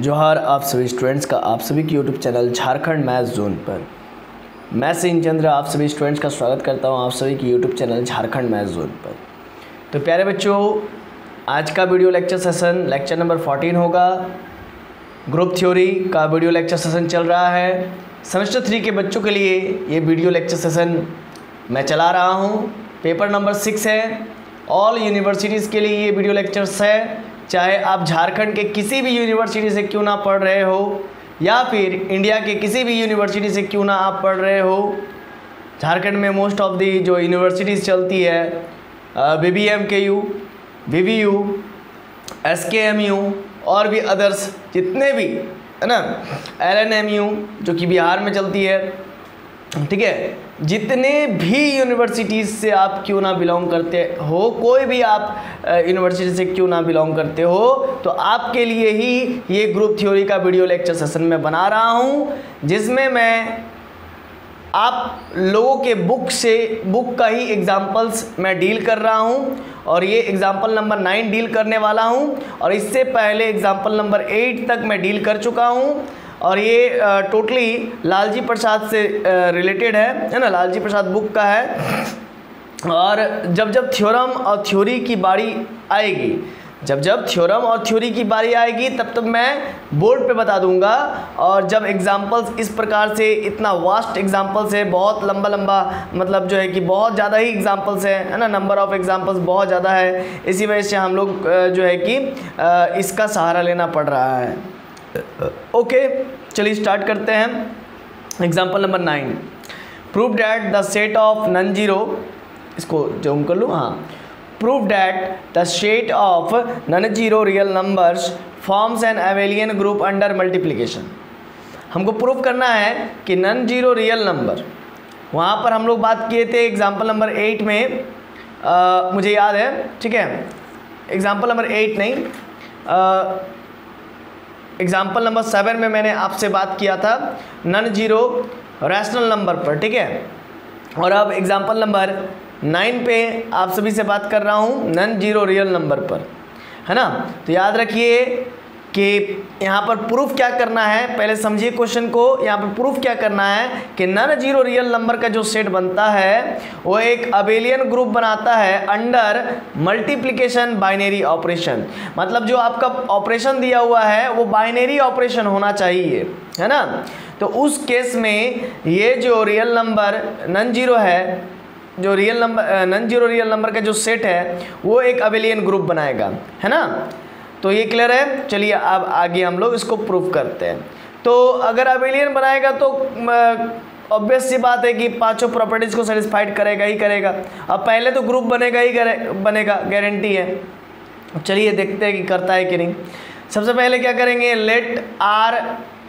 जोहार, आप सभी स्टूडेंट्स का, आप सभी के YouTube channel Jharkhand math zone पर। मैं सिंह चंद्र, आप सभी स्टूडेंट्स का स्वागत करता हूँ आप सभी के YouTube channel Jharkhand math zone पर। तो प्यारे बच्चों, आज का video lecture session lecture number 14 होगा। ग्रुप थ्योरी का वीडियो लेक्चर सेशन चल रहा है। सेमेस्टर थ्री के बच्चों के लिए ये वीडियो लेक्चर सेशन मैं चला रहा हूँ। पेपर नंबर सिक्स है। ऑल यूनिवर्सिटीज़ के लिए ये वीडियो लेक्चर्स है। चाहे आप झारखंड के किसी भी यूनिवर्सिटी से क्यों ना पढ़ रहे हो, या फिर इंडिया के किसी भी यूनिवर्सिटी से क्यों ना आप पढ़ रहे हो, झारखंड में मोस्ट ऑफ़ दी जो यूनिवर्सिटीज़ चलती है B B M K U V V U S K M U और भी अदर्स जितने भी, है ना एल एन एम यू जो कि बिहार में चलती है, ठीक है जितने भी यूनिवर्सिटीज़ से आप क्यों ना बिलोंग करते हो, कोई भी आप यूनिवर्सिटी से क्यों ना बिलोंग करते हो तो आपके लिए ही ये ग्रुप थ्योरी का वीडियो लेक्चर सेशन में बना रहा हूँ, जिसमें मैं आप लोगों के बुक से बुक का ही एग्जाम्पल्स मैं डील कर रहा हूँ और ये एग्ज़ाम्पल नंबर नाइन डील करने वाला हूँ और इससे पहले एग्ज़ाम्पल नंबर एट तक मैं डील कर चुका हूँ। और ये टोटली लालजी प्रसाद से रिलेटेड है है ना? लालजी प्रसाद बुक का है। और जब जब थ्योरम और थ्योरी की बारी आएगी, जब जब थ्योरम और थ्योरी की बारी आएगी, तब तक मैं बोर्ड पे बता दूँगा। और जब एग्जांपल्स इस प्रकार से, इतना वास्ट एग्जांपल्स है, बहुत लंबा लंबा मतलब जो है कि बहुत ज़्यादा ही एग्जांपल्स है है ना? नंबर ऑफ़ एग्जांपल्स बहुत ज़्यादा है। इसी वजह से हम लोग जो है कि इसका सहारा लेना पड़ रहा है। ओके चलिए स्टार्ट करते हैं। Example number nine prove that the set of non zero इसको जूम कर लूँ? हाँ. Prove that the set of non zero real numbers forms an abelian group under multiplication हमको प्रूव करना है कि नन ज़ीरो रियल नंबर वहाँ पर हम लोग बात किए थे एग्ज़ाम्पल नंबर एट में। आ, मुझे याद है ठीक है? एग्ज़ाम्पल नंबर एट नहीं। आ, एग्ज़ाम्पल नंबर सेवन में मैंने आपसे बात किया था नन ज़ीरो रैशनल नंबर पर, ठीक है? और अब एग्ज़ाम्पल नंबर नाइन पे आप सभी से बात कर रहा हूँ नन ज़ीरो रियल नंबर पर, है ना? तो याद रखिए कि यहाँ पर प्रूफ क्या करना है? पहले समझिए क्वेश्चन को। यहाँ पर प्रूफ क्या करना है कि नन ज़ीरो रियल नंबर का जो सेट बनता है, वो एक अबेलियन ग्रुप बनाता है अंडर मल्टीप्लिकेशन बाइनरी ऑपरेशन मतलब जो आपका ऑपरेशन दिया हुआ है, वो बाइनरी ऑपरेशन होना चाहिए, है ना? तो उस केस में ये जो रियल नंबर नन ज़ीरो है, जो real number non zero real number का जो सेट है, वो एक अबेलियन ग्रुप बनाएगा, है ना? तो ये क्लियर है? चलिए, अब आगे हम लोग इसको प्रूफ करते हैं। तो अगर अब एलियन बनाएगा तो ऑब्वियस सी बात है कि पाँचों प्रॉपर्टीज़ को सेटिस्फाइड करेगा ही करेगा। अब पहले तो ग्रुप बनेगा ही करे, बनेगा गारंटी है। चलिए देखते हैं कि करता है कि नहीं। सबसे पहले क्या करेंगे? लेट आर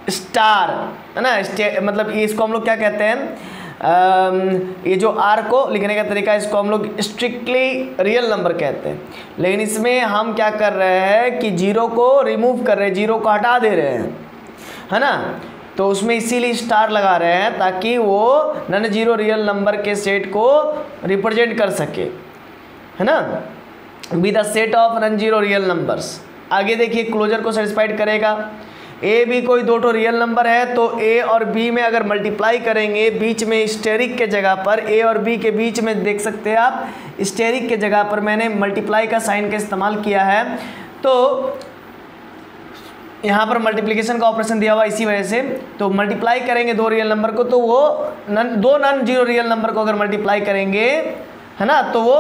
स्टार है ना? मतलब इसको हम लोग क्या कहते हैं? ये जो आर को लिखने का तरीका है, इसको हम लोग स्ट्रिक्टली रियल नंबर कहते हैं। लेकिन इसमें हम क्या कर रहे हैं कि ज़ीरो को रिमूव कर रहे हैं ज़ीरो को हटा दे रहे हैं। है ना? तो उसमें इसीलिए स्टार लगा रहे हैं ताकि वो नन ज़ीरो रियल नंबर के सेट को रिप्रेजेंट कर सके। है ना? B the set of non zero real numbers आगे देखिए क्लोजर को सेटिस्फाइड करेगा। ए बी कोई दो टो रियल नंबर है तो ए और बी में अगर मल्टीप्लाई करेंगे, बीच में स्टेरिक के जगह पर ए और बी के बीच में देख सकते हैं आप स्टेरिक के जगह पर मैंने मल्टीप्लाई का साइन का इस्तेमाल किया है। तो यहाँ पर मल्टीप्लिकेशन का ऑपरेशन दिया हुआ इसी वजह से। तो मल्टीप्लाई करेंगे दो रियल नंबर को तो वो नन दो नन ज़ीरो रियल नंबर को अगर मल्टीप्लाई करेंगे, है ना तो वो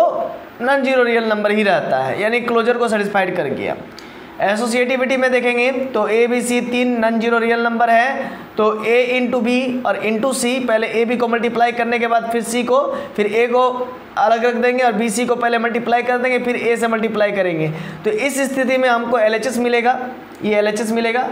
नन ज़ीरो रियल नंबर ही रहता है, यानी क्लोजर को सेटिस्फाइड कर गया एसोसिएटिविटी में देखेंगे तो ए बी सी तीन नन ज़ीरो रियल नंबर है। तो ए इंटू बी और इंटू सी पहले ए बी को मल्टीप्लाई करने के बाद फिर सी को, फिर ए को अलग रख देंगे और बी सी को पहले मल्टीप्लाई कर देंगे, फिर ए से मल्टीप्लाई करेंगे। तो इस स्थिति में हमको एलएचएस मिलेगा, ये एलएचएस मिलेगा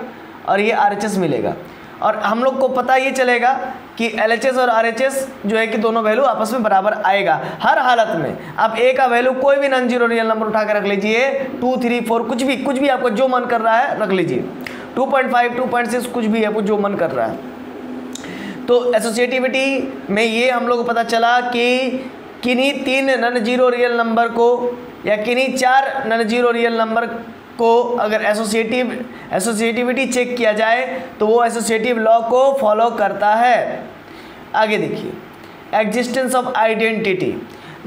और ये आरएचएस मिलेगा। और हम लोग को पता ये चलेगा कि LHS और RHS जो है कि दोनों वैल्यू आपस में बराबर आएगा, हर हालत में। आप ए का वैल्यू कोई भी नन ज़ीरो रियल नंबर उठा के रख लीजिए टू थ्री फोर कुछ भी कुछ भी आपको जो मन कर रहा है रख लीजिए। Two point five two point six कुछ भी कुछ जो मन कर रहा है। तो एसोसिएटिविटी में ये हम लोग को पता चला कि किन्हीं तीन नन ज़ीरो रियल नंबर को या किन्हीं चार नन ज़ीरो रियल नंबर को अगर एसोसिएटिव, एसोसिएटिविटी चेक किया जाए तो वो एसोसिएटिव लॉ को फॉलो करता है। आगे देखिए। Existence of identity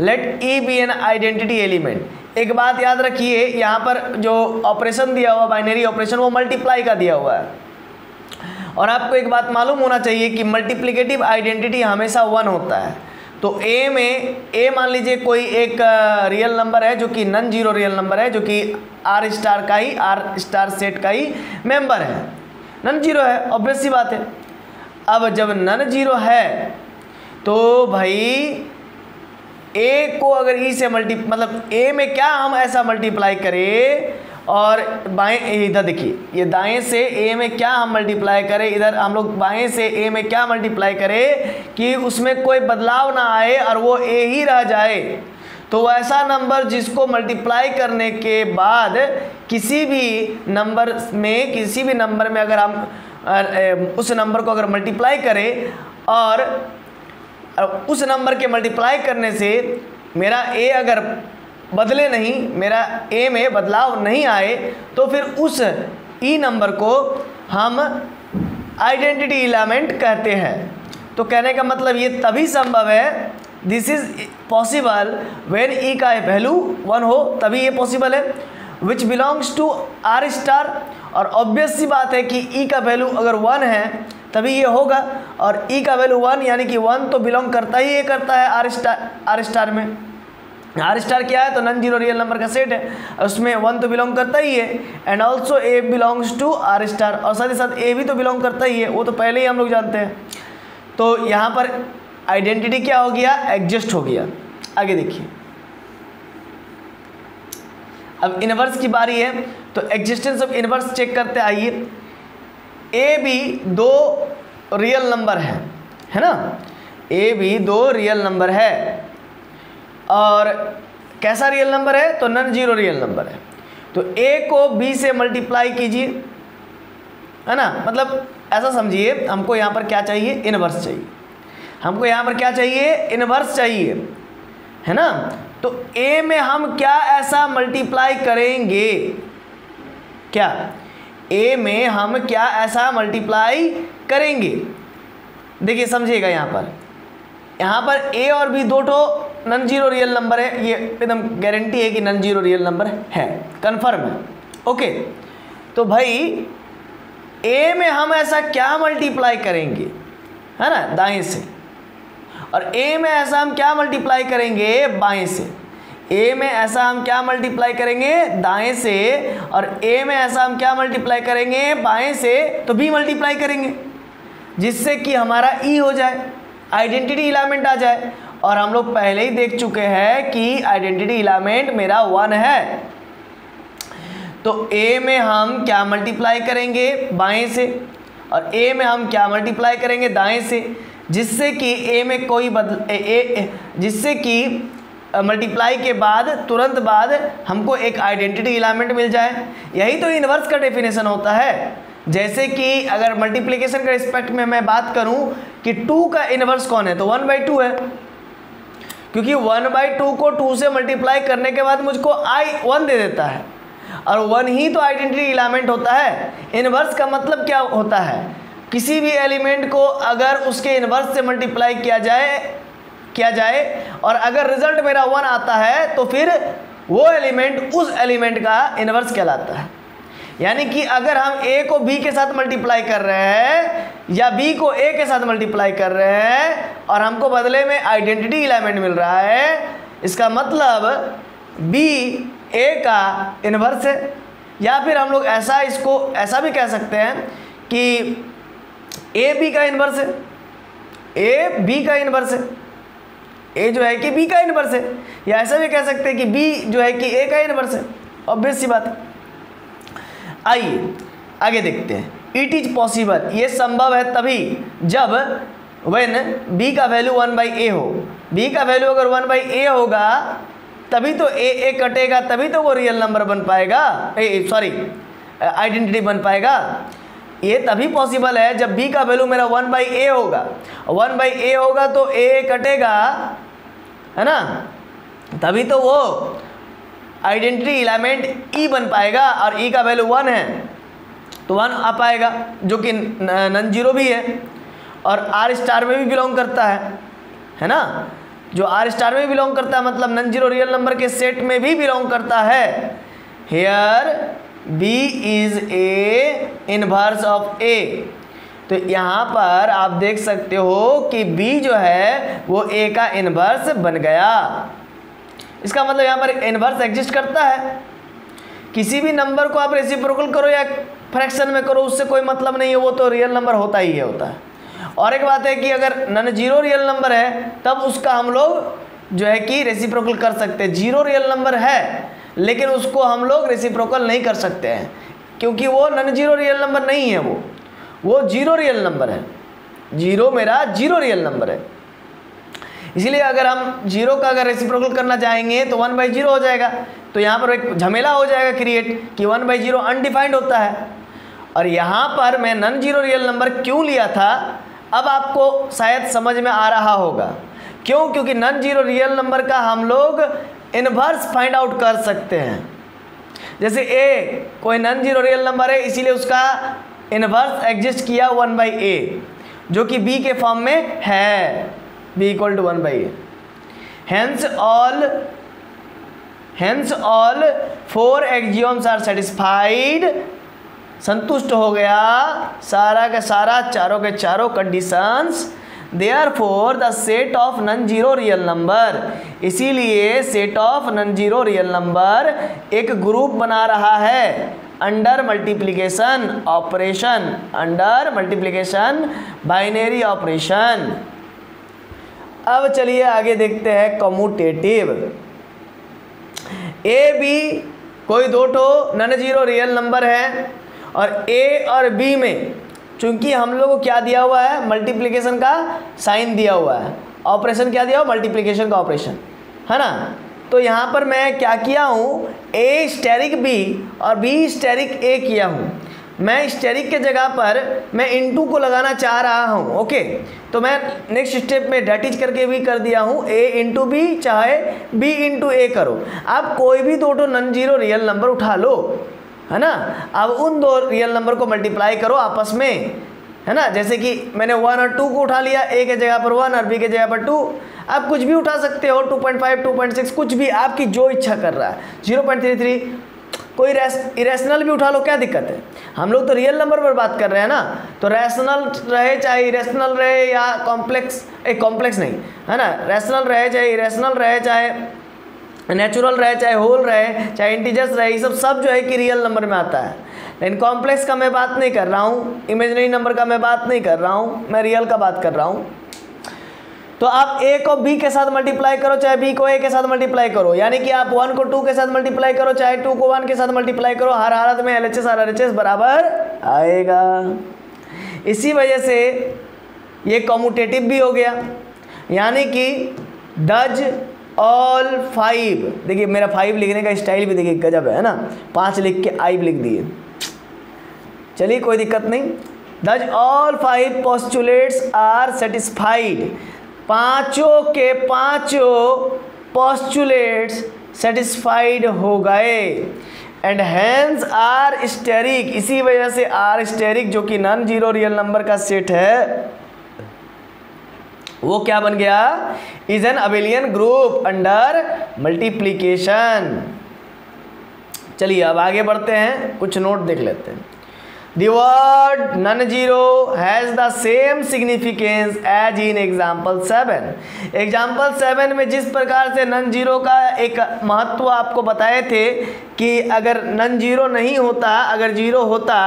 let E be an identity element एक बात याद रखिए, यहाँ पर जो ऑपरेशन दिया हुआ बाइनरी ऑपरेशन वो मल्टीप्लाई का दिया हुआ है। और आपको एक बात मालूम होना चाहिए कि मल्टीप्लिकेटिव आइडेंटिटी हमेशा वन होता है। तो ए में ए मान लीजिए कोई एक रियल नंबर है जो कि नन ज़ीरो रियल नंबर है, जो कि आर स्टार का ही आर स्टार सेट का ही मेंबर है। नन ज़ीरो है ऑब्वियस सी बात है। अब जब नन ज़ीरो है तो भाई ए को अगर ई से मल्टी मतलब ए में क्या हम ऐसा मल्टीप्लाई करें और बाएँ इधर देखिए, ये दाएँ से ए में क्या हम मल्टीप्लाई करें? इधर हम लोग बाएँ से ए में क्या मल्टीप्लाई करें कि उसमें कोई बदलाव ना आए और वो ए ही रह जाए? तो ऐसा नंबर जिसको मल्टीप्लाई करने के बाद किसी भी नंबर में, किसी भी नंबर में अगर हम उस नंबर को अगर मल्टीप्लाई करें और उस नंबर के मल्टीप्लाई करने से मेरा ए अगर बदले नहीं, मेरा ए में बदलाव नहीं आए तो फिर उस ई e नंबर को हम आइडेंटिटी इलामेंट कहते हैं। तो कहने का मतलब ये तभी संभव है this is possible when E का वैल्यू वन हो, तभी ये पॉसिबल है। Which belongs to R star और ऑब्वियस सी बात है कि ई e का वैल्यू अगर वन है, तभी ये होगा। और ई e का वैल्यू वन यानी कि वन तो बिलोंग करता ही ये करता है आर स्टार आर स्टार में। आर स्टार क्या है? तो नन ज़ीरो रियल नंबर का सेट है। उसमें वन तो बिलोंग करता ही है and also A belongs to R star और साथ ही साथ ए भी तो बिलोंग करता ही है, वो तो पहले ही हम लोग जानते हैं। तो यहाँ पर आइडेंटिटी क्या हो गया? एग्जिस्ट हो गया। आगे देखिए। अब इनवर्स की बारी है तो एग्जिस्टेंस ऑफ़ इनवर्स चेक करते आइए। ए भी दो रियल नंबर है है ना? ए भी दो रियल नंबर है। और कैसा रियल नंबर है? तो नन ज़ीरो रियल नंबर है। तो ए को बी से मल्टीप्लाई कीजिए, है ना? मतलब ऐसा समझिए, हमको यहाँ पर क्या चाहिए? इनवर्स चाहिए। हमको यहाँ पर क्या चाहिए? इनवर्स चाहिए, है ना? तो ए में हम क्या ऐसा मल्टीप्लाई करेंगे? क्या? ए में हम क्या ऐसा मल्टीप्लाई करेंगे? देखिए, समझिएगा यहाँ पर। यहाँ पर ए और बी दो ठो नन ज़ीरो रियल नंबर है, ये एकदम गारंटी है कि नन ज़ीरो रियल नंबर है। कन्फर्म है। ओके तो भाई ए में हम ऐसा क्या मल्टीप्लाई करेंगे? है ना? दाएँ से। और ए में ऐसा हम क्या मल्टीप्लाई करेंगे? बाएँ से। ए में ऐसा हम क्या मल्टीप्लाई करेंगे? दाएँ से। और ए में ऐसा हम क्या मल्टीप्लाई करेंगे? बाएँ से। तो बी मल्टीप्लाई करेंगे। जिससे कि हमारा ई e हो जाए आइडेंटिटी इलामेंट आ जाए। और हम लोग पहले ही देख चुके हैं कि आइडेंटिटी इलामेंट मेरा वन है। तो ए में हम क्या मल्टीप्लाई करेंगे? बाएँ से। और ए में हम क्या मल्टीप्लाई करेंगे? दाएँ से। जिससे कि ए में कोई बदल ए, ए जिससे कि मल्टीप्लाई के बाद तुरंत बाद हमको एक आइडेंटिटी इलामेंट मिल जाए। यही तो इन्वर्स का डेफिनेशन होता है। जैसे कि अगर मल्टीप्लिकेशन के रिस्पेक्ट में मैं बात करूँ कि टू का इन्वर्स कौन है? तो वन बाई टू है। क्योंकि वन बाई टू को टू से मल्टीप्लाई करने के बाद मुझको आई वन दे देता है। और वन ही तो आइडेंटिटी इलामेंट होता है। इनवर्स का मतलब क्या होता है? किसी भी एलिमेंट को अगर उसके इनवर्स से मल्टीप्लाई किया जाए किया जाए, और अगर रिज़ल्ट मेरा वन आता है तो फिर वो एलिमेंट उस एलिमेंट का इनवर्स कहलाता है। यानी कि अगर हम ए को बी के साथ मल्टीप्लाई कर रहे हैं, या बी को ए के साथ मल्टीप्लाई कर रहे हैं, और हमको बदले में आइडेंटिटी इलेमेंट मिल रहा है, इसका मतलब बी ए का इन्वर्स है। या फिर हम लोग ऐसा इसको, ऐसा भी कह सकते हैं कि ए बी का इन्वर्स है। ए बी का इन्वर्स है। ए जो है कि बी का इन्वर्स है। या ऐसा भी कह सकते हैं कि बी जो है कि ए का इन्वर्स है। ऑब्वियस सी बात है। आइए, आगे देखते हैं। इट इज़ पॉसिबल ये संभव है तभी, जब वेन बी का वैल्यू वन बाई ए हो। बी का वैल्यू अगर वन बाई ए होगा, तभी तो ए ए कटेगा, तभी तो वो रियल नंबर बन पाएगा। सॉरी आइडेंटिटी बन पाएगा। ये तभी पॉसिबल है जब बी का वैल्यू मेरा वन बाई ए होगा। वन बाई ए होगा तो ए कटेगा, है ना? तभी तो वो आइडेंटिटी एलिमेंट ई बन पाएगा और ई का वैल्यू वन है। तो वन आ पाएगा, जो कि नन ज़ीरो भी है और आर स्टार में भी बिलोंग करता है है ना? जो आर स्टार में बिलोंग करता है मतलब नन ज़ीरो रियल नंबर के सेट में भी बिलोंग करता है। Here B is A inverse of A तो यहाँ पर आप देख सकते हो कि बी जो है, वो ए का इनवर्स बन गया। इसका मतलब यहाँ पर इनवर्स एग्जिस्ट करता है। किसी भी नंबर को आप रेसिप्रोकल करो या फ्रैक्शन में करो, उससे कोई मतलब नहीं है, वो तो रियल नंबर होता ही है होता है। और एक बात है कि अगर नन ज़ीरो रियल नंबर है, तब उसका हम लोग जो है कि रेसिप्रोकल कर सकते हैं। ज़ीरो रियल नंबर है, लेकिन उसको हम लोग रेसिप्रोकल नहीं कर सकते हैं, क्योंकि वो नन ज़ीरो रियल नंबर नहीं है वो। वो ज़ीरो रियल नंबर है। ज़ीरो मेरा ज़ीरो रियल नंबर है। इसीलिए अगर हम ज़ीरो का अगर रेसिप्रोकल करना चाहेंगे तो वन बाई ज़ीरो हो जाएगा। तो यहाँ पर एक झमेला हो जाएगा क्रिएट कि वन बाई ज़ीरो अनडिफाइंड होता है। और यहाँ पर मैं नन ज़ीरो रियल नंबर क्यों लिया था, अब आपको शायद समझ में आ रहा होगा। क्यों? क्योंकि नन ज़ीरो रियल नंबर का हम लोग इनवर्स फाइंड आउट कर सकते हैं। जैसे ए कोई नन ज़ीरो रियल नंबर है, इसीलिए उसका इनवर्स एग्जिस्ट किया वन बाई ए जो कि बी के फॉर्म में है। B equal to one by hence all hence all four axioms are satisfied संतुष्ट हो गया सारा का सारा, चारों के चारों conditions therefore the set of non zero real number इसीलिए set of non zero real number एक ग्रुप बना रहा है. Under multiplication operation under multiplication binary operation अब चलिए आगे देखते हैं कम्यूटेटिव ए बी कोई दो ठो, नन ज़ीरो रियल नंबर है और ए और बी में, चूँकि हम लोग को क्या दिया हुआ है मल्टीप्लिकेशन का साइन दिया हुआ है। ऑपरेशन क्या दिया हुआ? मल्टीप्लिकेशन का ऑपरेशन है ना? तो यहाँ पर मैं क्या किया हूँ? ए स्टेरिक बी और बी स्टेरिक ए किया हूँ। मैं स्टेरिक के जगह पर मैं इंटू को लगाना चाह रहा हूँ ओके तो मैं नेक्स्ट स्टेप में डेटिज करके भी कर दिया हूँ ए इंटू बी चाहे बी इंटू ए करो। आप कोई भी दो two non zero real number उठा लो, है ना? अब उन दो रियल नंबर को मल्टीप्लाई करो आपस में, है ना? जैसे कि मैंने वन और टू को उठा लिया ए के जगह पर वन और बी के जगह पर टू आप कुछ भी उठा सकते हो 2.5 2.6 कुछ भी आपकी जो इच्छा कर रहा है। 0.33 कोई इरेशनल भी उठा लो, क्या दिक्कत है? हम लोग तो रियल नंबर पर बात कर रहे हैं ना? तो रैशनल रहे चाहे इरेशनल रहे या कॉम्प्लेक्स एक कॉम्प्लेक्स नहीं, है ना? रैशनल रहे चाहे इरेशनल रहे, चाहे नेचुरल रहे, चाहे होल रहे, चाहे इंटीजर्स रहे, ये सब सब जो है कि रियल नंबर में आता है। लेकिन कॉम्प्लेक्स का मैं बात नहीं कर रहा हूँ इमेजनरी नंबर का मैं बात नहीं कर रहा हूँ, मैं रियल का बात कर रहा हूँ। तो आप ए को बी के साथ मल्टीप्लाई करो, चाहे बी को ए के साथ मल्टीप्लाई करो। यानी कि आप वन को टू के साथ मल्टीप्लाई करो, चाहे टू को वन के साथ मल्टीप्लाई करो, हर हालत में L H S R L H S बराबर आएगा। इसी वजह से ये कॉमुटेटिव भी हो गया। यानी कि डज ऑल फाइव देखिए, मेरा फाइव लिखने का स्टाइल भी देखिए, गजब है ना? पाँच लिख के आइव लिख दिए। चलिए, कोई दिक्कत नहीं। Thus all five postulates are satisfied पाँचों के पाँचों पॉस्चुलेट्स सेटिस्फाइड हो गए। एंड हैंस आर स्टेरिक इसी वजह से आर स्टेरिक जो कि नॉन ज़ीरो रियल नंबर का सेट है, वो क्या बन गया? Is an abelian group under multiplication चलिए, अब आगे बढ़ते हैं, कुछ नोट देख लेते हैं। The word non-zero has the same significance as in example seven example seven में जिस प्रकार से नन ज़ीरो का एक महत्व आपको बताए थे कि अगर नन ज़ीरो नहीं होता, अगर ज़ीरो होता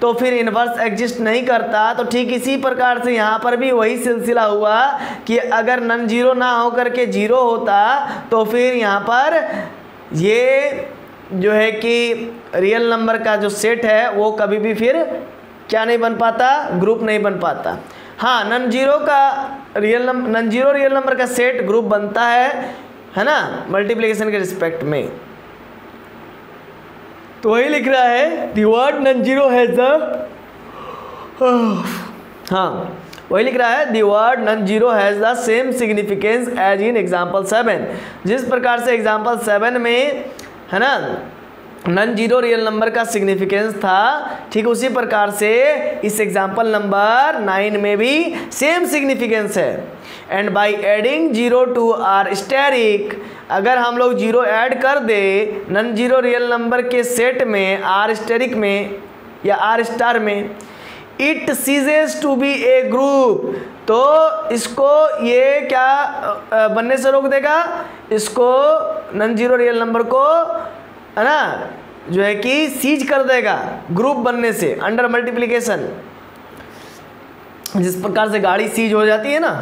तो फिर इन्वर्स एग्जिस्ट नहीं करता तो ठीक इसी प्रकार से यहाँ पर भी वही सिलसिला हुआ कि अगर नन ज़ीरो ना होकर के ज़ीरो होता तो फिर यहाँ पर ये जो है कि रियल नंबर का जो सेट है, वो कभी भी फिर क्या नहीं बन पाता? ग्रुप नहीं बन पाता। हाँ नन ज़ीरो का real number non zero real number का सेट ग्रुप बनता है है ना? मल्टीप्लिकेशन के रिस्पेक्ट में। तो वही लिख रहा है the word non zero has the हाँ वही लिख रहा है the word non zero has the same significance as in example seven जिस प्रकार से एग्ज़ाम्पल सेवन में है ना? नन ज़ीरो रियल नंबर का सिग्निफिकेंस था। ठीक उसी प्रकार से इस एग्ज़ाम्पल नंबर नाइन में भी सेम सिग्निफिकेंस है। And by adding zero to R asterisk अगर हम लोग ज़ीरो ऐड कर दे नन ज़ीरो रियल नंबर के सेट में आर स्टेरिक में, या आर स्टार में it ceases to be a group तो इसको ये क्या बनने से रोक देगा? इसको नन ज़ीरो रियल नंबर को, है ना, जो है कि सीज कर देगा ग्रुप बनने से अंडर मल्टीप्लिकेशन जिस प्रकार से गाड़ी सीज हो जाती है ना,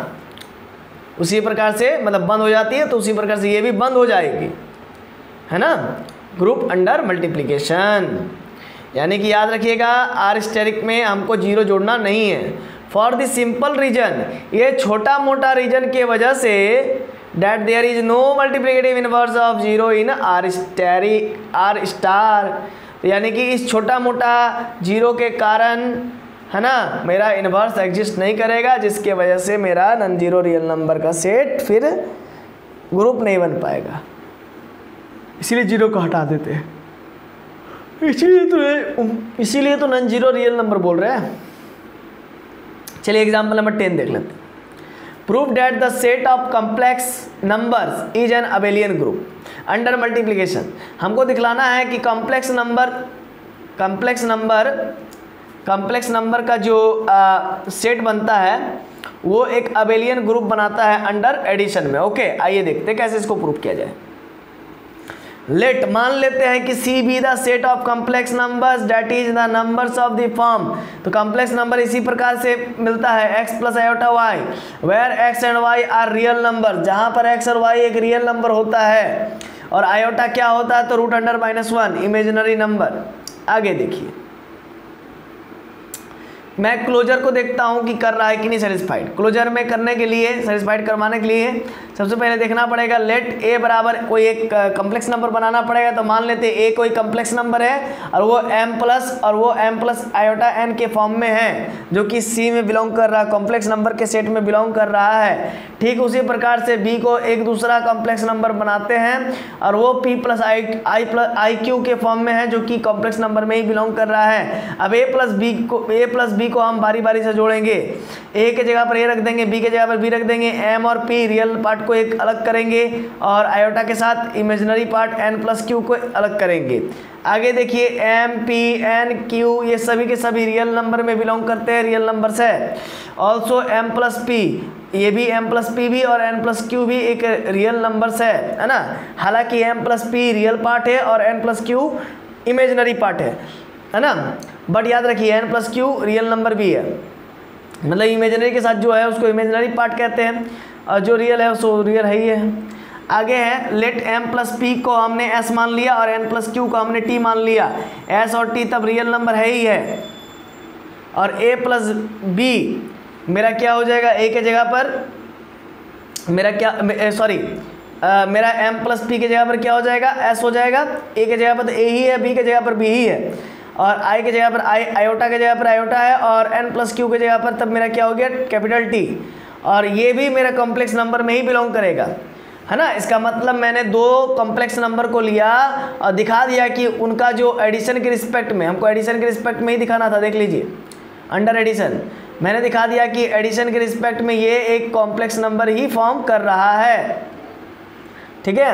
उसी प्रकार से मतलब बंद हो जाती है तो उसी प्रकार से ये भी बंद हो जाएगी। है ना? ग्रुप अंडर मल्टीप्लिकेशन यानी कि याद रखिएगा आर स्टेरिक में हमको ज़ीरो जोड़ना नहीं है। फॉर द सिंपल रीजन ये छोटा मोटा रीजन के वजह से that there is no multiplicative inverse of zero in R asterisk R star यानी कि इस छोटा मोटा ज़ीरो के कारण, है ना, मेरा इन्वर्स एग्जिस्ट नहीं करेगा, जिसके वजह से मेरा नन ज़ीरो रियल नंबर का सेट फिर ग्रुप नहीं बन पाएगा। इसीलिए ज़ीरो को हटा देते हैं। इसीलिए तो इसीलिए तो नन ज़ीरो रियल नंबर बोल रहे हैं। चलिए एग्ज़ाम्पल नंबर टेन देख लेते prove that the set of complex number is an abelian group under multiplication हमको दिखलाना है कि complex number complex number complex number का जो सेट बनता है, वो एक अबेलियन ग्रुप बनाता है अंडर एडिशन में. ओके आइए देखते कैसे इसको प्रूव किया जाए. लेट मान लेते हैं कि C be the set of complex numbers that is the numbers of the form तो कम्प्लेक्स नंबर इसी प्रकार से मिलता है x plus iota y where x and y are real number जहाँ पर एक्स और वाई एक रियल नंबर होता है, और आयोटा क्या होता है तो root under minus one imaginary number आगे देखिए। मैं क्लोजर को देखता हूँ कि कर रहा है कि नहीं सेटिस्फाइड क्लोजर में करने के लिए सेटिस्फाइड करवाने के लिए सबसे पहले देखना पड़ेगा लेट ए बराबर कोई एक कम्प्लेक्स नंबर बनाना पड़ेगा तो मान लेते ए कोई कम्प्लेक्स नंबर है और वो एम प्लस और वो एम प्लस आयोटा एन के फॉर्म में है, जो कि सी में बिलोंग कर रहा है कॉम्प्लेक्स नंबर के सेट में बिलोंग कर रहा है। ठीक उसी प्रकार से बी को एक दूसरा कॉम्प्लेक्स नंबर बनाते हैं और वो p plus i i plus i q के फॉर्म में है, जो कि कॉम्प्लेक्स नंबर में ही बिलोंग कर रहा है। अब ए प्लस बी को ए प्लस बी को हम बारी बारी से जोड़ेंगे। ए के जगह पर ए रख देंगे बी के जगह पर बी रख देंगे एम और पी रियल पार्ट को एक अलग करेंगे और आयोटा के साथ imaginary part n plus q को अलग करेंगे। आगे देखिए एम पी एन क्यू ये सभी के सभी रियल नंबर में बिलोंग करते हैं रियल नंबर है। ऑल्सो एम प्लस पी ये भी एम प्लस पी भी और एन प्लस क्यू भी एक रियल नंबर्स है है ना? हालाँकि m plus p real part है और n plus q imaginary part है। है ना? बट याद रखिए n plus q real number भी है। मतलब इमेजनरी के साथ जो है, उसको इमेजनरी पार्ट कहते हैं। और जो रियल है, उसको रियल है ही है। आगे है लेट एम प्लस पी को हमने एस मान लिया और एन प्लस क्यू को हमने टी मान लिया। एस और टी तब रियल नंबर है ही है। और ए प्लस बी मेरा क्या हो जाएगा? ए के जगह पर, मेरा क्या सॉरी मेरा एम प्लस पी के जगह पर क्या हो जाएगा? एस हो जाएगा। ए के जगह पर तो ए ही है बी के जगह पर बी ही है। और आई के जगह पर आई आयोटा के जगह पर आयोटा है और एन प्लस क्यू के जगह पर तब मेरा क्या हो गया? कैपिटल टी और ये भी मेरा कॉम्प्लेक्स नंबर में ही बिलोंग करेगा। है ना? इसका मतलब मैंने दो कॉम्प्लेक्स नंबर को लिया और दिखा दिया कि उनका जो एडिशन के रिस्पेक्ट में, हमको एडिशन के रिस्पेक्ट में ही दिखाना था, देख लीजिए। अंडर एडिशन मैंने दिखा दिया कि एडिशन के रिस्पेक्ट में ये एक कॉम्प्लेक्स नंबर ही फॉर्म कर रहा है। ठीक है?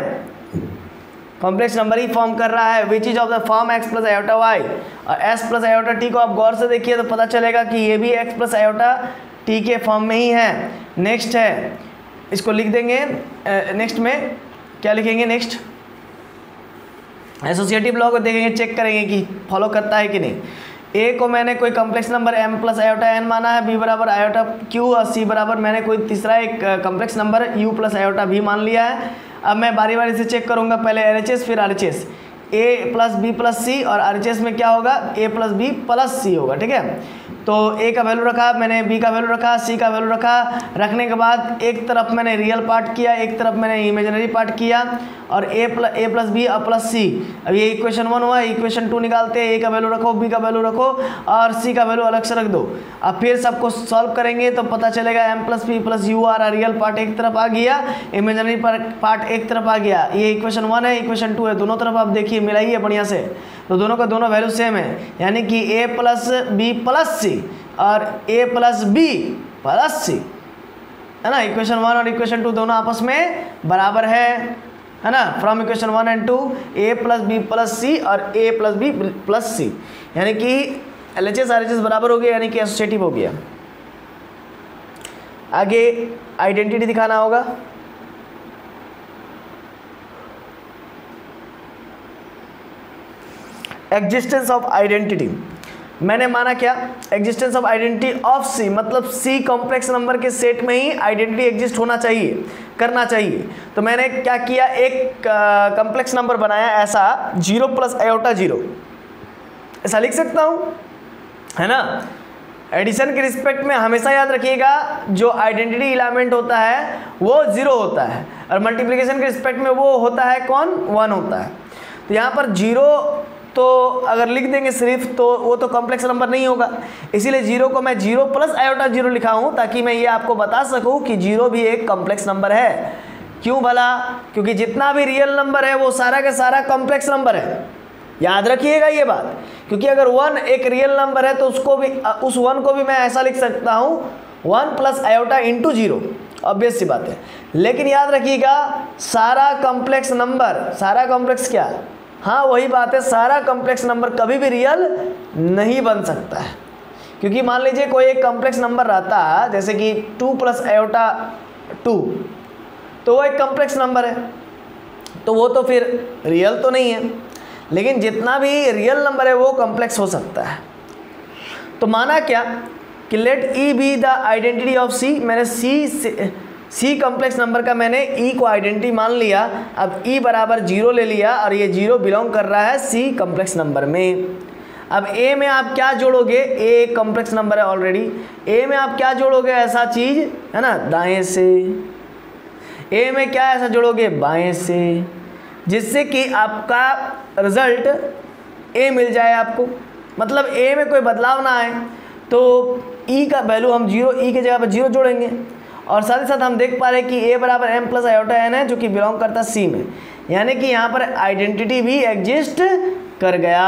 कॉम्प्लेक्स नंबर ही फॉर्म कर रहा है which is of the form x plus iota y और एस प्लस आयोटा टी को आप गौर से देखिए तो पता चलेगा कि ये भी एक्स प्लस आयोटा टी के फॉर्म में ही है। नेक्स्ट है, इसको लिख देंगे नेक्स्ट में क्या लिखेंगे नेक्स्ट एसोसिएटिव लॉ को देखेंगे चेक करेंगे कि फॉलो करता है कि नहीं। ए को मैंने कोई complex number m plus iota n माना है बी बराबर आयोटा क्यू और सी बराबर मैंने कोई तीसरा एक complex number u plus iota भी मान लिया है। अब मैं बारी बारी से चेक करूँगा पहले एन फिर R a plus b plus c और आर में क्या होगा? A plus b plus c होगा, ठीक है? तो ए का वैल्यू रखा, मैंने बी का वैल्यू रखा सी का वैल्यू रखा। रखने के बाद एक तरफ़ मैंने रियल पार्ट किया, एक तरफ़ मैंने इमेजनरी पार्ट किया और a plus a plus b और प्लस सी अब ये इक्वेशन वन हुआ इक्वेशन टू निकालते हैं ए का वैल्यू रखो बी का वैल्यू रखो और सी का वैल्यू अलग से रख दो। अब फिर सबको सॉल्व करेंगे तो पता चलेगा m plus b plus u r real part एक तरफ़ आ गया इमेजनरी पार्ट एक तरफ़ आ गया। ये इक्वेशन वन है इक्वेशन टू है, दोनों तरफ़ आप देखिए। मिलाइए बढ़िया से। तो दोनों का दोनों वैल्यू सेम है। यानी कि a plus b plus c और a plus b plus c है ना? इक्वेशन वन और इक्वेशन टू दोनों आपस में बराबर है। है ना? From equation one and two a plus b plus c और a plus b plus c यानी कि L H S R H S बराबर हो गया, यानी कि एसोसिएटिव हो गया। आगे आइडेंटिटी दिखाना होगा। एग्जिस्टेंस ऑफ़ आइडेंटिटी मैंने माना क्या? Existence of identity of C मतलब सी कॉम्प्लेक्स नंबर के सेट में ही आइडेंटिटी एग्जिस्ट होना चाहिए, करना चाहिए। तो मैंने क्या किया? एक कॉम्प्लेक्स नंबर बनाया ऐसा ज़ीरो प्लस एयोटा ज़ीरो ऐसा लिख सकता हूँ? है ना? एडिशन के रिस्पेक्ट में हमेशा याद रखिएगा, जो आइडेंटिटी इलामेंट होता है, वो ज़ीरो होता है। और मल्टीप्लिकेशन के रिस्पेक्ट में वो होता है कौन? वन होता है। तो यहाँ पर ज़ीरो तो अगर लिख देंगे सिर्फ़ तो वो तो कॉम्प्लेक्स नंबर नहीं होगा। इसीलिए ज़ीरो को मैं ज़ीरो प्लस आयोटा ज़ीरो लिखा हूँ, ताकि मैं ये आपको बता सकूँ कि ज़ीरो भी एक कॉम्प्लेक्स नंबर है। क्यों भला? क्योंकि जितना भी रियल नंबर है, वो सारा का सारा कॉम्प्लेक्स नंबर है। याद रखिएगा ये बात। क्योंकि अगर वन एक रियल नंबर है तो उसको भी उस वन को भी मैं ऐसा लिख सकता हूँ one plus iota into zero. Obvious सी बात है। लेकिन याद रखिएगा, सारा कॉम्प्लेक्स नंबर सारा कॉम्प्लेक्स क्या हाँ वही बात है, सारा कॉम्प्लेक्स नंबर कभी भी रियल नहीं बन सकता है। क्योंकि मान लीजिए कोई एक कॉम्प्लेक्स नंबर रहता है जैसे कि टू प्लस एयोटा टू तो वो एक कॉम्प्लेक्स नंबर है। तो वो तो फिर रियल तो नहीं है, लेकिन जितना भी रियल नंबर है, वो कॉम्प्लेक्स हो सकता है। तो माना क्या कि let e be the identity of C मैंने सी से कॉम्प्लेक्स नंबर का मैंने ई e को आइडेंटिटी मान लिया। अब ई e बराबर ज़ीरो ले लिया और ये ज़ीरो बिलोंग कर रहा है सी कॉम्प्लेक्स नंबर में। अब ए में आप क्या जोड़ोगे? ए कॉम्प्लेक्स नंबर है ऑलरेडी ए में आप क्या जोड़ोगे ऐसा चीज़? है ना? दाएँ से। ए में क्या ऐसा जोड़ोगे? बाएँ से। जिससे कि आपका रिज़ल्ट ए मिल जाए आपको। मतलब ए में कोई बदलाव ना आए। तो ई e का वैल्यू हम ज़ीरो ई की जगह पर ज़ीरो जोड़ेंगे। और साथ ही साथ हम देख पा रहे हैं कि ए बराबर एम प्लस आयोटा एन है, जो कि बिलोंग करता है सी में। यानी कि यहाँ पर आइडेंटिटी भी एग्जिस्ट कर गया।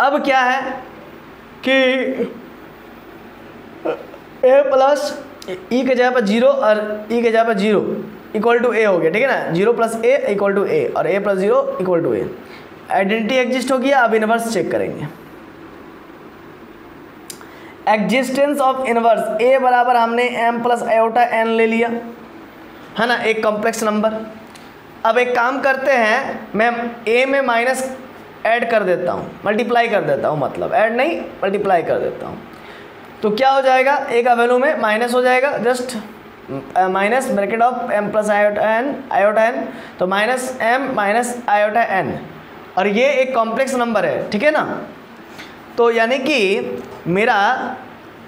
अब क्या है कि ए प्लस ई के जगह पर ज़ीरो और ई के जगह पर ज़ीरो इक्वल टू ए हो गया, ठीक है ना? Zero plus a equal to a और a plus zero equal to a identity exist हो गया, अब इनवर्स चेक करेंगे। एग्जिस्टेंस ऑफ़ इनवर्स ए बराबर हमने एम प्लस एओटा एन ले लिया। है ना? एक कॉम्प्लेक्स नंबर अब एक काम करते हैं, मैं ए में माइनस ऐड कर देता हूँ। मल्टीप्लाई कर देता हूँ मतलब। ऐड नहीं मल्टीप्लाई कर देता हूँ। तो क्या हो जाएगा? ए का वैल्यू में माइनस हो जाएगा। Just minus bracket of m plus iota n iota n तो minus m minus iota n और ये एक कॉम्प्लेक्स नंबर है, ठीक है ना? तो यानी कि मेरा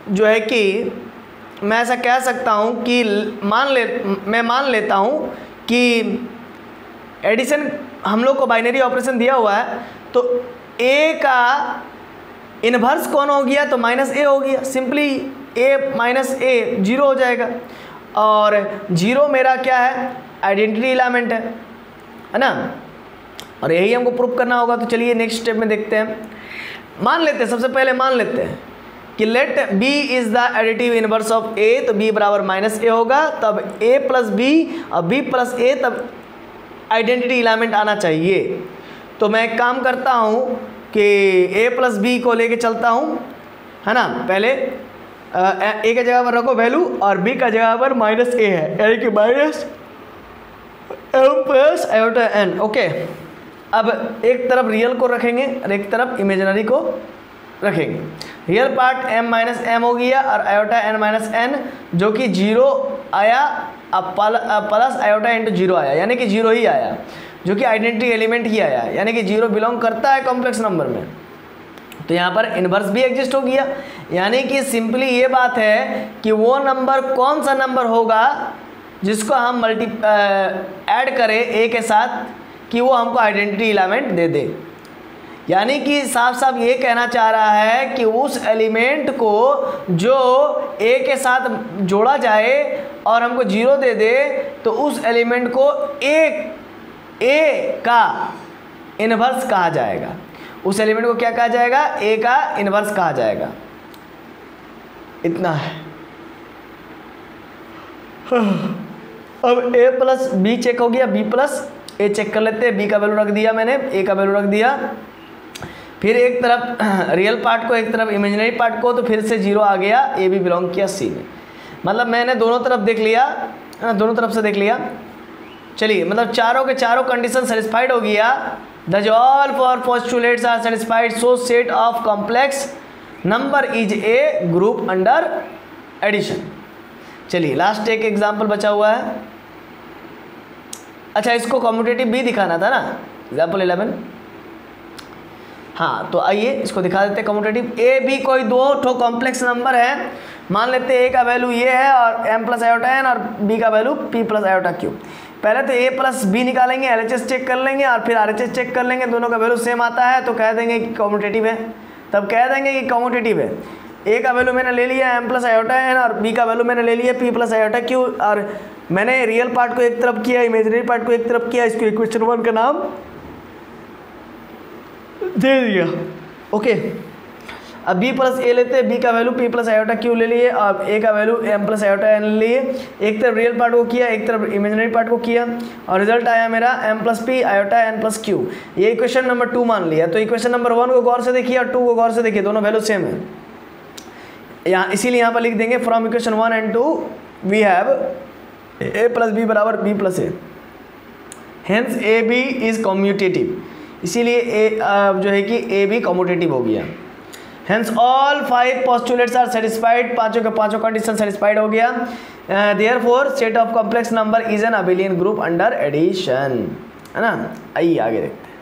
जो है कि मैं ऐसा कह सकता हूँ कि मान ले, मैं मान लेता हूँ कि एडिशन हम लोग को बाइनरी ऑपरेशन दिया हुआ है तो ए का इन्वर्स कौन हो गया? तो माइनस ए हो गया। Simply a minus a zero हो जाएगा। और ज़ीरो मेरा क्या है? आइडेंटिटी इलामेंट है। है ना? और यही हमको प्रूफ करना होगा। तो चलिए नेक्स्ट स्टेप में देखते हैं। मान लेते हैं, सबसे पहले मान लेते हैं कि let b is the additive inverse of a तो बी बराबर माइनस ए होगा, तब ए प्लस बी और बी प्लस ए तब आइडेंटिटी इलामेंट आना चाहिए। तो मैं एक काम करता हूँ कि ए प्लस बी को लेके चलता हूँ, है ना? पहले ए के जगह पर रखो वैल्यू और बी का जगह पर माइनस ए है। यानी कि minus m plus n okay अब एक तरफ़ रियल को रखेंगे और एक तरफ़ इमेजनरी को रखेंगे। Real part m minus m हो गया और आयोटा n माइनस एन जो कि ज़ीरो आया, अब प्लस आयोटा इंटू ज़ीरो आया, यानी कि ज़ीरो ही आया, जो कि आइडेंटिटी एलिमेंट ही आया, यानी कि ज़ीरो बिलोंग करता है कॉम्प्लेक्स नंबर में। तो यहाँ पर इन्वर्स भी एग्जिस्ट हो गया, यानी कि सिंपली ये बात है कि वो नंबर कौन सा नंबर होगा, जिसको हम मल्टी ऐड करें ए के साथ कि वो हमको आइडेंटिटी एलिमेंट दे दे। यानी कि साफ़ साफ़ ये कहना चाह रहा है कि उस एलिमेंट को जो ए के साथ जोड़ा जाए और हमको ज़ीरो दे दे तो उस एलिमेंट को ए ए का इन्वर्स कहा जाएगा। उस एलिमेंट को क्या कहा जाएगा? ए का इन्वर्स कहा जाएगा। इतना है। अब ए प्लस बी चेक हो गया बी प्लस ए चेक कर लेते हैं बी का वैल्यू रख दिया मैंने ए का वैल्यू रख दिया। फिर एक तरफ़ रियल पार्ट को, एक तरफ़ इमेजिनरी पार्ट को तो फिर से ज़ीरो आ गया ए भी बिलोंग किया सी में। मतलब मैंने दोनों तरफ़ देख लिया दोनों तरफ़ से देख लिया। चलिए मतलब चारों के चारों कंडीशन सेटिस्फाइड हो गया। The all four postulates are satisfied so set of complex number is a group under addition चलिए लास्ट एक एग्ज़ाम्पल बचा हुआ है। अच्छा इसको कॉम्पिटेटिव भी दिखाना था ना? एग्ज़ाम्पल इलेवन हाँ तो आइए इसको दिखा देते हैं कॉम्पिटेटिव ए भी कोई दो ठो कॉम्प्लेक्स नंबर है। मान लेते हैं ए का वैल्यू ये है और एम प्लस आयोटा एन और बी का value p plus iota q पहले तो ए प्लस बी निकालेंगे एल चेक कर लेंगे और फिर आर चेक कर लेंगे, दोनों का वैल्यू सेम आता है तो कह देंगे कि कॉम्पिटेटिव है। तब कह देंगे कि कॉम्पिटेटिव है। ए का वैल्यू मैंने ले लिया एम प्लस आयोटा एन और बी का वैल्यू मैंने ले लिया पी प्लस आयोटा क्यू और मैंने रियल पार्ट को एक तरफ़ किया इमेजनरी पार्ट को एक तरफ़ किया, इसको इक्वेशन वन का नाम दे दिया। ओके अब बी प्लस ए लेते हैं। बी का value p plus iota q ले लिए। और ए का value m plus iota n ले लिए। एक तरफ़ रियल पार्ट को किया, एक तरफ़ इमेजनरी पार्ट को किया। और रिज़ल्ट आया मेरा m plus p iota n plus q ये इक्वेशन नंबर टू मान लिया। तो इक्वेशन नंबर वन को गौर से देखिए और टू को गौर से देखिए। दोनों वैल्यू सेम है। यहाँ, इसीलिए यहाँ पर लिख देंगे from equation one and two we have a plus b बराबर b plus a hence a b is commutative इसीलिए ए जो है कि ए भी कॉमोटेटिव हो गया. Hence all five postulates are satisfied पाँचों के पाँचों कंडीशन सेटिस्फाइड हो गया. Therefore set of complex number is an abelian group under addition है ना? आइए आगे देखते हैं.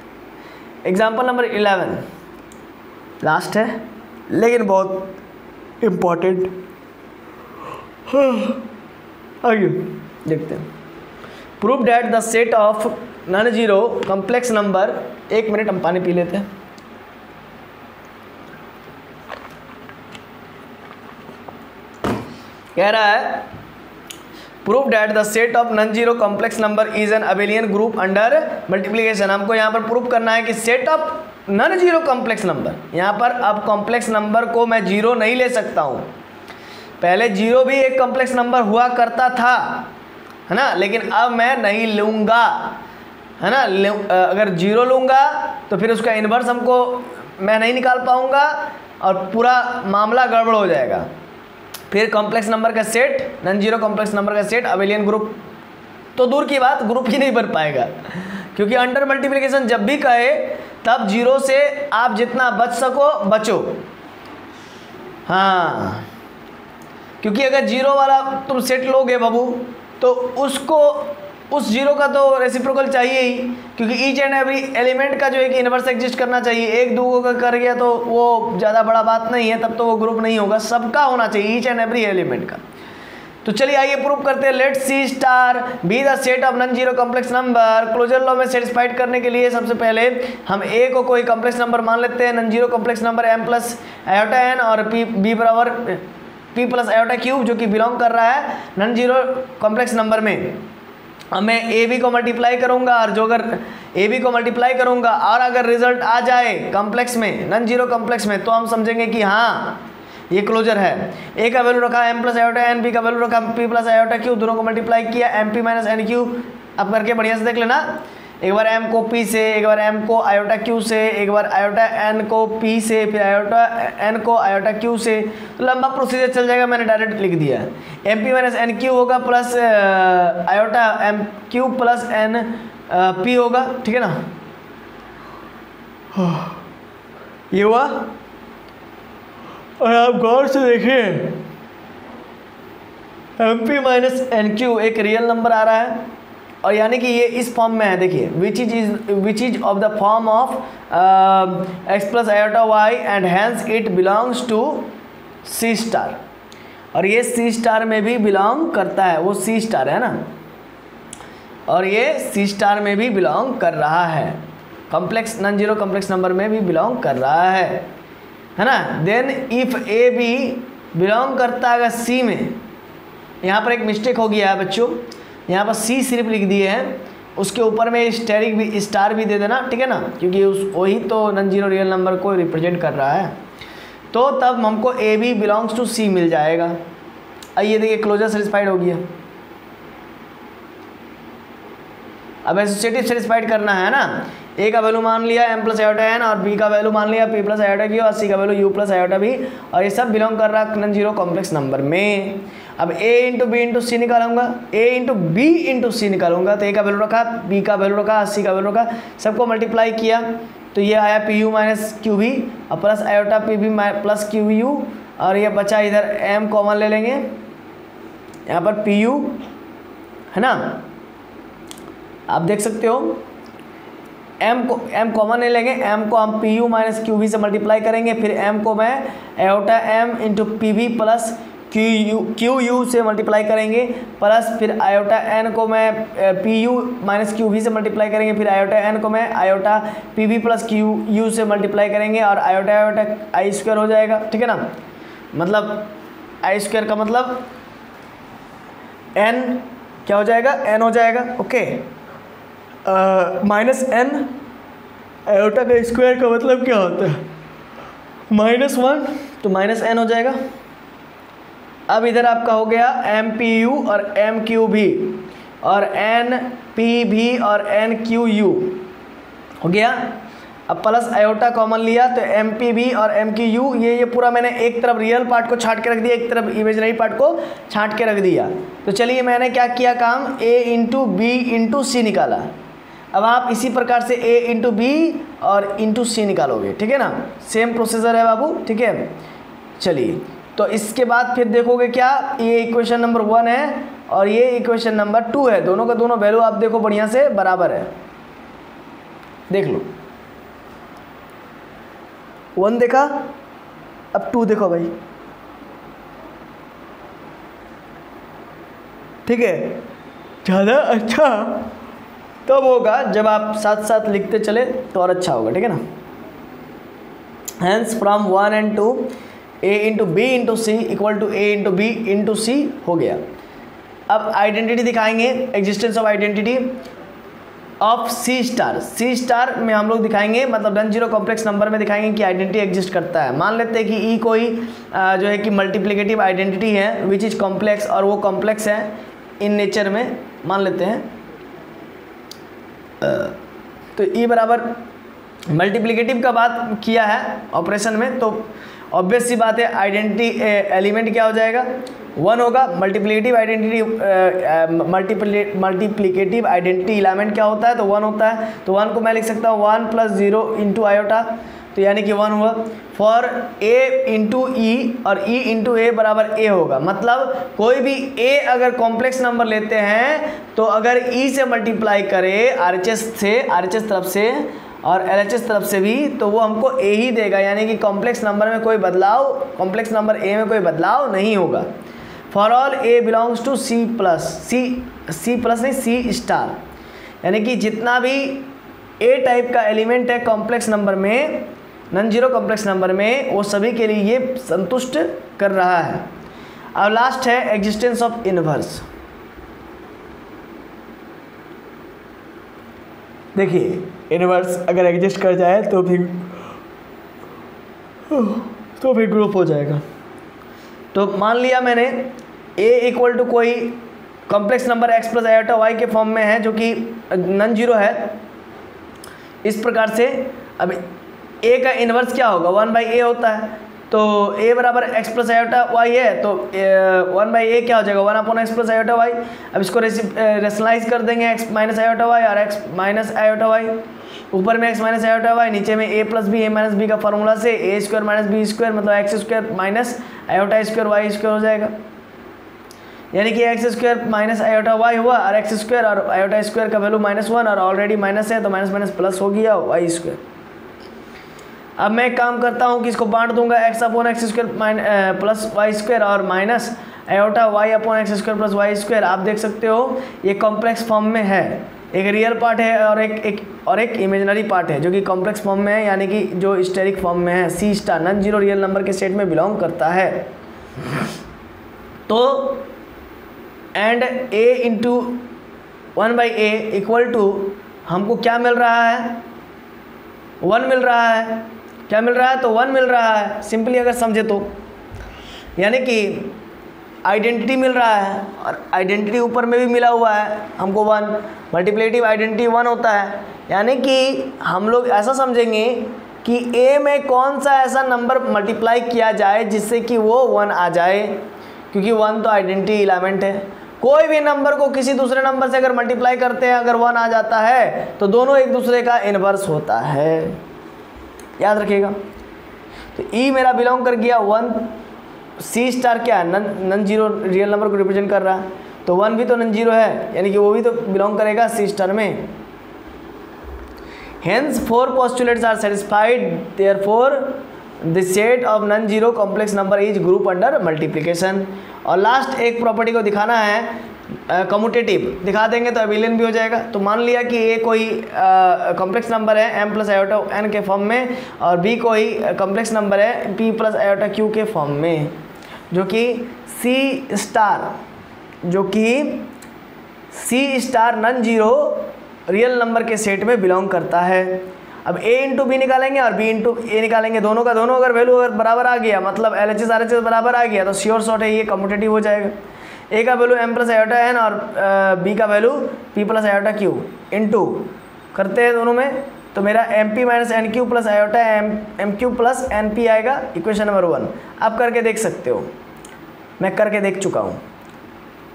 एग्ज़ाम्पल नंबर इलेवन लास्ट है, लेकिन बहुत इंपॉर्टेंट आइए. देखते हैं। Prove that the set of non zero complex number एक मिनट हम पानी पी लेते हैं। कह रहा है prove that the set of non zero complex number is an abelian group under multiplication हमको यहाँ पर प्रूव करना है कि set of non zero complex number यहाँ पर अब कॉम्प्लेक्स नंबर को मैं ज़ीरो नहीं ले सकता हूँ। पहले ज़ीरो भी एक कॉम्प्लेक्स नंबर हुआ करता था है ना? लेकिन अब मैं नहीं लूँगा। है ना? अगर ज़ीरो लूँगा तो फिर उसका इन्वर्स हमको, मैं नहीं निकाल पाऊँगा और पूरा मामला गड़बड़ हो जाएगा। फिर कॉम्प्लेक्स नंबर का set non zero complex number का सेट अवेलियन ग्रुप तो दूर की बात ग्रुप ही नहीं बन पाएगा। क्योंकि अंडर मल्टीप्लिकेशन जब भी कहे, तब ज़ीरो से आप जितना बच सको, बचो। हाँ। क्योंकि अगर ज़ीरो वाला तुम सेट लोगे बाबू तो उसको, उस ज़ीरो का तो रेसिप्रोकल चाहिए ही, क्योंकि ईच एंड एवरी एलिमेंट का जो है कि इन्वर्स एग्जिस्ट करना चाहिए, एक दो का कर गया तो वो ज़्यादा बड़ा बात नहीं है, तब तो वो ग्रुप नहीं होगा, सबका होना चाहिए ईच एंड एवरी एलिमेंट का। तो चलिए आइए प्रूव करते हैं let C star be the set of non zero complex number closure law में सेटिस्फाइड करने के लिए सबसे पहले हम ए को कोई कॉम्प्लेक्स नंबर मान लेते हैं non zero complex number m plus iota n और पी बी बराबर पी प्लस आयोटा क्यूब जो कि बिलोंग कर रहा है नन ज़ीरो कॉम्प्लेक्स नंबर में मैं ए बी को मल्टीप्लाई करूँगा, और जो अगर ए बी को मल्टीप्लाई करूँगा, और अगर रिज़ल्ट आ जाए कॉम्प्लेक्स में नन ज़ीरो कॉम्प्लेक्स में तो हम समझेंगे कि हाँ ये क्लोजर है। ए का वैल्यू रखा m plus iota n b का वैल्यू रखा पी प्लस आयोटा क्यू दोनों को मल्टीप्लाई किया m p minus n q अब करके बढ़िया से देख लेना। एक बार एम को पी से, एक बार एम को आयोटा क्यू से, एक बार आयोटा एन को पी से, फिर आयोटा एन को आयोटा क्यू से। तो लंबा प्रोसीजर चल जाएगा, मैंने डायरेक्ट लिख दिया। M p minus n q होगा plus iota m q plus n p होगा, ठीक है ना? ये हुआ। और आप गौर से देखिए m p minus n q एक रियल नंबर आ रहा है। और यानी कि ये इस फॉर्म में है, देखिए which is is which is of the form of x plus iota y and hence it belongs to C star और ये सी स्टार में भी बिलोंग करता है, वो सी स्टार है ना? और ये सी स्टार में भी बिलोंग कर रहा है। Complex non zero complex number में भी बिलोंग कर रहा है। है ना? Then if a b belong करता है अगर सी में। यहाँ पर एक मिस्टेक हो गया है, बच्चों। यहाँ पर सी सिर्फ़ लिख दिए हैं। उसके ऊपर में स्टेरिक भी स्टार भी दे देना, ठीक है ना? क्योंकि उस, वही तो नन ज़ीरो रियल नंबर को रिप्रेजेंट कर रहा है। तो तब हमको a b belongs to C मिल जाएगा। आइए देखिए क्लोजर सेटिस्फाइड हो गया। अब एसोसिएटिव सेटिस्फाइड करना है ना? ए का वैल्यू मान लिया एम प्लस आयोटा एन और बी का वैल्यू मान लिया पी प्लस आयोटा की और सी का वैल्यू यू प्लस आयोटा भी और ये सब बिलोंग कर रहा है नन ज़ीरो कॉम्प्लेक्स नंबर में। अब a into b into c निकालूँगा a into b into c निकालूँगा तो ए का वैल्यू रखा बी का वैल्यू रखा सी का वैल्यू रखा, सबको मल्टीप्लाई किया तो ये आया P U minus Q B और plus iota P B plus Q U और ये बचा इधर एम कॉमन ले लेंगे, यहाँ पर पी यू है ना? आप देख सकते हो एम को एम कॉमन ले लेंगे एम को हम P U minus Q V से मल्टीप्लाई करेंगे, फिर एम को मैं iota M into P V plus Q U Q U से मल्टीप्लाई करेंगे प्लस फिर आयोटा एन को मैं P U minus Q V से मल्टीप्लाई करेंगे, फिर आयोटा एन को मैं iota P V plus Q U से मल्टीप्लाई करेंगे और आयोटा आयोटा आई स्क्वायर हो जाएगा, ठीक है ना? मतलब आई स्क्वायर का मतलब एन क्या हो जाएगा? एन हो जाएगा ओके माइनस एन आयोटा का स्क्वायर का मतलब क्या होता है? माइनस वन तो माइनस एन हो जाएगा। अब इधर आपका हो गया एम पी यू और एम क्यू भी और एन पी भी और एन क्यू यू हो गया? अब प्लस आयोटा कॉमन लिया तो एम पी बी और एम क्यू यू ये ये पूरा मैंने एक तरफ़ रियल पार्ट को छाट के रख दिया, एक तरफ़ इमेजनरी पार्ट को छाट के रख दिया। तो चलिए मैंने क्या किया काम? A into B into C निकाला। अब आप इसी प्रकार से ए इंटू बी और इंटू सी निकालोगे, ठीक है ना? सेम प्रोसीजर है बाबू, ठीक है? चलिए। तो इसके बाद फिर देखोगे क्या? ये इक्वेशन नंबर वन है और ये इक्वेशन नंबर टू है। दोनों का दोनों वैल्यू आप देखो बढ़िया से बराबर है। देख लो। वन देखा? अब टू देखो भाई। ठीक है? ज़्यादा अच्छा तब तो होगा जब आप साथ साथ लिखते चले तो और अच्छा होगा। ठीक है ना? Hence from one and two A into B into C equal to A into B into C हो गया। अब आइडेंटिटी दिखाएँगे existence of identity of C star C star में हम लोग दिखाएँगे मतलब नन ज़ीरो कॉम्प्लेक्स नंबर में दिखाएँगे कि आइडेंटिटी एग्जिस्ट करता है। मान लेते हैं कि ई e कोई जो है कि मल्टीप्लिकेटिव आइडेंटिटी है विच इज़ कॉम्प्लेक्स और वो कॉम्प्लेक्स है इन नेचर में, मान लेते हैं। तो ई e बराबर मल्टीप्लिकेटिव का बात किया है ऑपरेशन में तो ऑब्वियस सी बात है आइडेंटिटी एलिमेंट क्या हो जाएगा? वन होगा multiplicative identity multiplicative identity element क्या होता है? तो वन होता है। तो वन को मैं लिख सकता हूँ one plus zero into iota तो यानी कि वन हुआ। फॉर ए इंटू ई और ई इंटू ए बराबर ए होगा। मतलब कोई भी ए अगर कॉम्प्लेक्स नंबर लेते हैं तो अगर ई e से मल्टीप्लाई करे आर से आर तरफ़ से और LHS तरफ़ से भी तो वो हमको ए ही देगा, यानी कि कॉम्प्लेक्स नंबर में कोई बदलाव कॉम्प्लेक्स नंबर ए में कोई बदलाव नहीं होगा। For all A belongs to C plus C C plus नहीं सी स्टार यानी कि जितना भी ए टाइप का एलिमेंट है कॉम्प्लेक्स नंबर में नन ज़ीरो कॉम्प्लेक्स नंबर में, वो सभी के लिए ये संतुष्ट कर रहा है। अब लास्ट है एग्जिस्टेंस ऑफ़ इनवर्स देखिए इनवर्स अगर एग्जिस्ट कर जाए तो भी तो भी ग्रुप हो जाएगा। तो मान लिया मैंने ए इक्वल टू कोई complex number X plus iota Y के फॉर्म में है, जो कि नन ज़ीरो है। इस प्रकार से अब ए का इन्वर्स क्या होगा? वन बाई ए होता है। तो ए बराबर एक्स प्लस आयोटा वाई है तो वन बाई ए क्या हो जाएगा? One upon X plus iota Y अब इसको रेशनलाइज कर देंगे एक्स माइनस आयोटा वाई और एक्स माइनस आयोटा वाई ऊपर में एक्स माइनस आयोटा वाई नीचे में A plus B A minus B का फॉर्मूला से A square minus B square मतलब X square minus iota square Y square हो जाएगा। यानी कि X square minus iota Y हुआ और एक्स स्क्वायर और आयोटा स्क्वायर का वैल्यू माइनस वन और ऑलरेडी माइनस है तो माइनस माइनस प्लस हो गया वाई स्क्वायर अब मैं काम करता हूँ कि इसको बांट दूँगा X upon X square plus Y square और minus iota Y upon X square plus Y square आप देख सकते हो, ये कॉम्प्लेक्स फॉर्म में है। एक रियल पार्ट है और एक एक, और एक इमेजनरी पार्ट है, जो कि कॉम्प्लेक्स फॉर्म में है, यानी कि जो स्टेरिक फॉर्म में है C star non zero real number के सेट में बिलोंग करता है। तो and A into one by A equal to हमको क्या मिल रहा है? वन मिल रहा है। क्या मिल रहा है? तो वन मिल रहा है। सिंपली अगर समझे तो। यानी कि आइडेंटिटी मिल रहा है और आइडेंटिटी ऊपर में भी मिला हुआ है। हमको वन मल्टीप्लेटिव आइडेंटिटी वन होता है। यानी कि हम लोग ऐसा समझेंगे कि ए में कौन सा ऐसा नंबर मल्टीप्लाई किया जाए जिससे कि वो वन आ जाए। क्योंकि वन तो आइडेंटिटी एलिमेंट है। कोई भी नंबर को किसी दूसरे नंबर से अगर मल्टीप्लाई करते हैं, अगर वन आ जाता है तो दोनों एक दूसरे का इन्वर्स होता है। याद रखिएगा। तो ई e मेरा बिलोंग कर गया, वन। सी स्टार क्या है? Non non zero real number को रिप्रेजेंट कर रहा है। तो वन भी तो नन ज़ीरो है यानी कि वो भी तो बिलोंग करेगा सी स्टार में। Hence four postulates are satisfied therefore the set of non zero complex number is group under multiplication और लास्ट एक प्रॉपर्टी को दिखाना है कम्यूटेटिव uh, दिखा देंगे तो अबिलियन भी हो जाएगा। तो मान लिया कि ए कोई कॉम्प्लेक्स uh, नंबर है एम प्लस आयोटा एन के फॉर्म में और बी कोई कॉम्प्लेक्स नंबर है पी प्लस आयोटा क्यू के फॉर्म में जो कि सी स्टार जो कि C star non zero real number के सेट में बिलोंग करता है। अब ए इंटू बी निकालेंगे और बी इंटू ए निकालेंगे। दोनों का दोनों अगर वैल्यू अगर बराबर आ गया मतलब L H S R H S बराबर आ गया तो श्योर शॉर्ट है, ये कम्पिटेटिव हो जाएगा। ए का value M plus iota N और बी का value P plus iota Q into करते हैं दोनों में तो मेरा M P minus N Q plus iota M M Q plus N P आएगा इक्वेशन नंबर वन आप करके देख सकते हो। मैं करके देख चुका हूँ।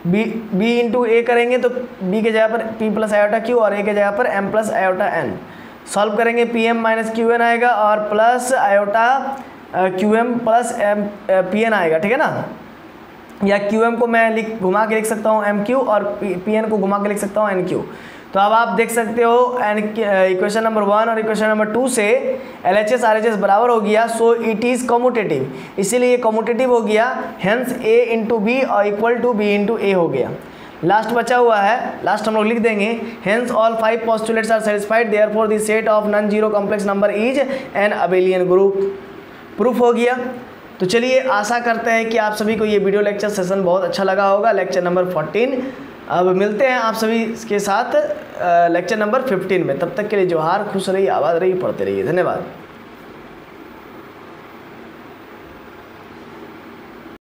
बी बी इंटू ए करेंगे तो बी के जगह पर पी प्लस आयोटा क्यू और ए के जगह पर M plus iota N solve करेंगे P M minus Q N आएगा और plus iota Q M plus M P N आएगा, ठीक है ना? या क्यू एम को मैं लिख, घुमा के लिख सकता हूँ एम क्यू और पी एन को घुमा के लिख सकता हूँ एन क्यू तो अब आप देख सकते हो एन इक्वेशन नंबर वन और इक्वेशन नंबर टू से L H S R H S बराबर हो गया सो इट इज़ कॉमोटेटिव इसीलिए कॉमोटेटिव हो गया हेंस ए इंटू बी और equal to B into A हो गया. लास्ट बचा हुआ है लास्ट हम लोग लिख देंगे hence all five postulates are satisfied therefore the set of non zero complex number is an abelian group proof हो गया. तो चलिए आशा करते हैं कि आप सभी को ये वीडियो लेक्चर सेशन बहुत अच्छा लगा होगा लेक्चर नंबर फोर्टीन अब मिलते हैं आप सभी के साथ लेक्चर नंबर फिफ्टीन में। तब तक के लिए जोहार, खुश रहिए आवाज़ रही पढ़ते रहिए। धन्यवाद।